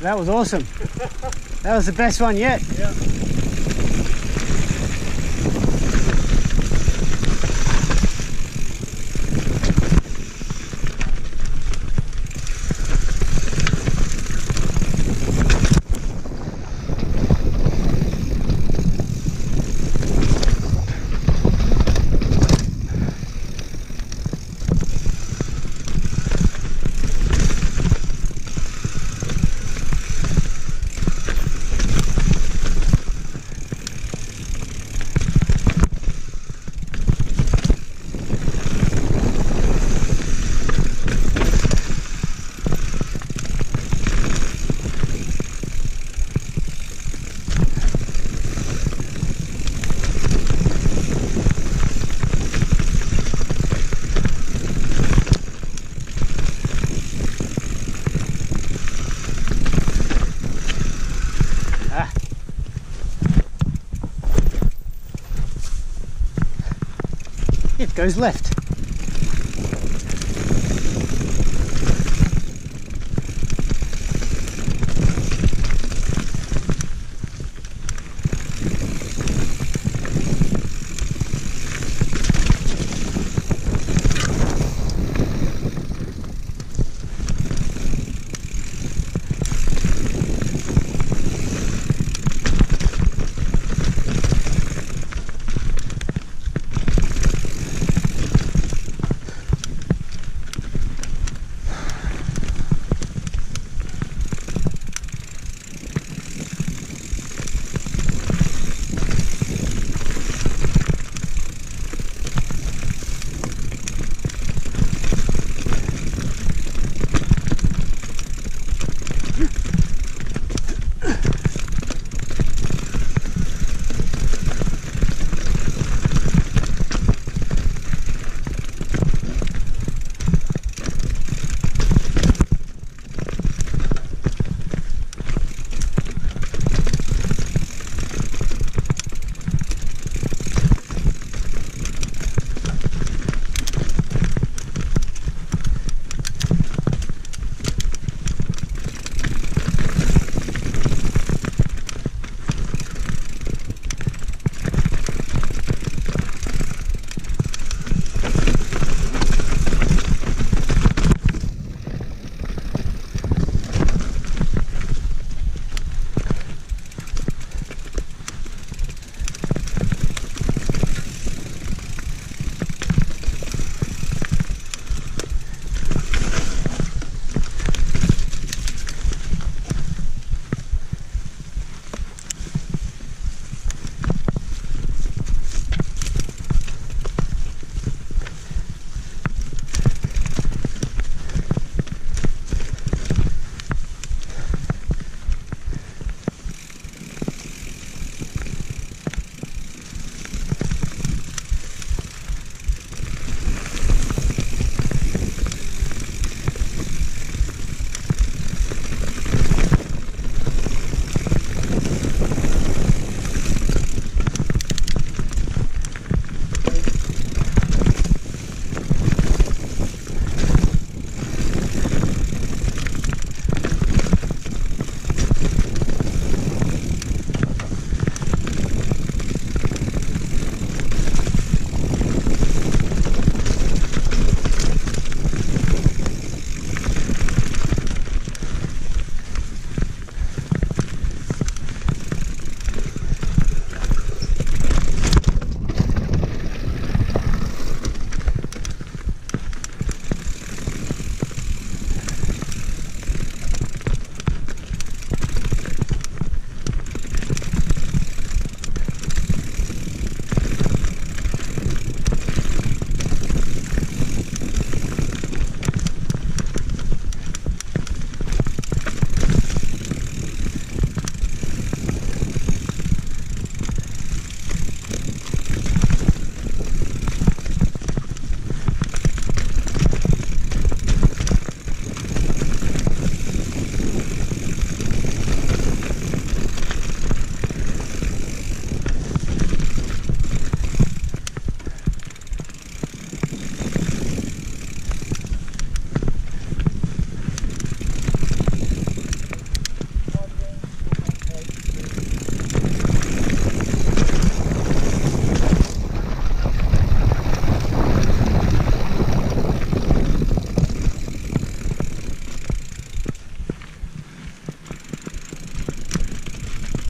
That was awesome. that was the best one yet. Yeah. goes left.